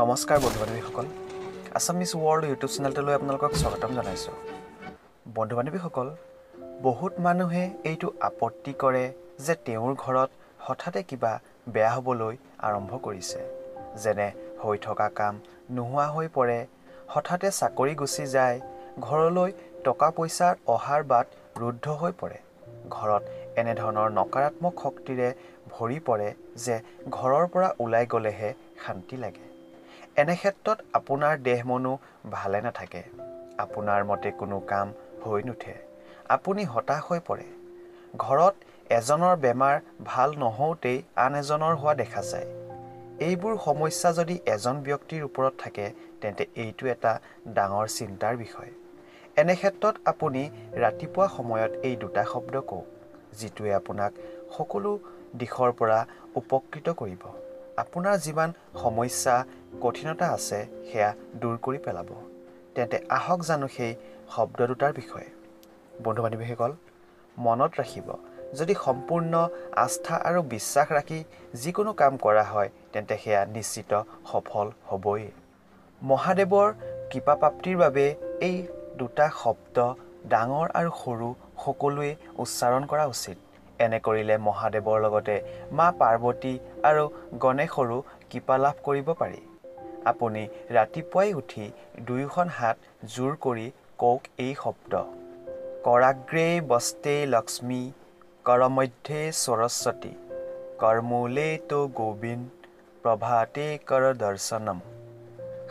নমস্কাৰ বন্ধু বান্ধৱীসকল। আছামিজ ৱৰ্ল্ড ইউটিউব চেনেলটোলৈ আপোনালোকক স্বাগতম জনাইছোঁ। বন্ধু বান্ধৱীসকল বহুত মানুহে এইটো আপত্তি কৰে যে তেওঁৰ ঘৰত হঠাতে কিবা বেয়া হ'বলৈ আৰম্ভ কৰিছে। যেনে হৈ থকা কাম নোহোৱা হৈ পৰে হঠাতে চাকৰি গুচি যায় ঘৰলৈ টকা পইচাৰ অহাৰ বাট ৰুদ্ধ হৈ পৰে। ঘৰত এনেধৰণৰ নকাৰাত্মক শক্তিৰে ভৰি পৰে যে ঘৰৰ পৰা ওলাই গ'লেহে শান্তি লাগে। এনে ক্ষেত্ৰত আপোনাৰ দেহ মনো ভালে নাথাকে। আপোনাৰ মতে কোনো কাম হৈ নুঠে। আপুনি হতাশ হৈ পৰে। ঘৰত এজনৰ বেমাৰ ভাল নহওঁতেই আন এজনৰ হোৱা দেখা যায়। এইবোৰ সমস্যা যদি এজন ব্যক্তিৰ ওপৰত থাকে তেন্তে এইটো এটা ডাঙৰ চিন্তাৰ বিষয়। এনে ক্ষেত্ৰত আপুনি ৰাতিপুৱা সময়ত এই দুটা শব্দ কওক যিটোৱে আপোনাক সকলো দিশৰ পৰা উপকৃত কৰিব। আপোনাৰ যিমান সমস্যা কঠিনতা আছে সেয়া দূৰ কৰি পেলাব। তেন্তে আহক জানো সেই শব্দ দুটাৰ বিষয়ে। বন্ধু বান্ধৱীসকল মনত ৰাখিব যদি সম্পূৰ্ণ আস্থা আৰু বিশ্বাস ৰাখি যিকোনো কাম কৰা হয় তেন্তে সেয়া নিশ্চিত সফল হ'বই। মহাদেৱৰ কৃপাপ্ৰাপ্তিৰ বাবে এই দুটা শব্দ ডাঙৰ আৰু সৰু সকলোৱে উচ্চাৰণ কৰা উচিত। এনে কৰিলে মহাদেৱৰ লগতে মা পাৰ্বতী আৰু গণেশৰো কৃপা লাভ কৰিব পাৰি। আপুনি ৰাতিপুৱাই উঠি দুয়োখন হাত জোৰ কৰি কওক এই শব্দ কৰাগ্ৰে বস্তে লক্ষ্মী কৰমধ্যে সৰস্বতী কৰমূলে তো গোবিন্দ প্ৰভাতে কৰ দৰ্শনম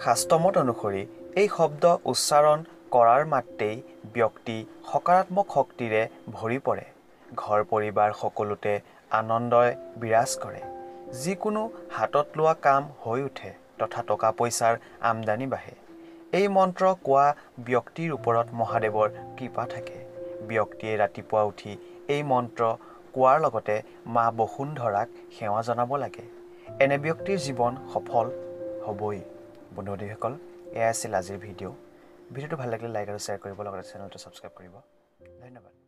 শাস্ত্ৰমত অনুসৰি এই শব্দ উচ্চাৰণ কৰাৰ মাত্ৰেই ব্যক্তি সকাৰাত্মক শক্তিৰে ভৰি পৰে। ঘৰ পৰিবাৰ সকলোতে আনন্দই বিৰাজ কৰে। যিকোনো হাতত লোৱা কাম হৈ উঠে তথা টকা পইচাৰ আমদানি বাঢ়ে। এই মন্ত্ৰ কোৱা ব্যক্তিৰ ওপৰত মহাদেৱৰ কৃপা থাকে। ব্যক্তিয়ে ৰাতিপুৱা উঠি এই মন্ত্ৰ কোৱাৰ লগতে মা বসুন্ধৰাক সেৱা জনাব লাগে। এনে ব্যক্তিৰ জীৱন সফল হ'বই। বন্ধু বান্ধৱীসকল এয়াই আছিল আজিৰ ভিডিঅ' ভিডিঅ'টো ভাল লাগিলে লাইক আৰু শ্বেয়াৰ কৰিব লগতে চেনেলটো ছাবস্ক্ৰাইব কৰিব। ধন্যবাদ।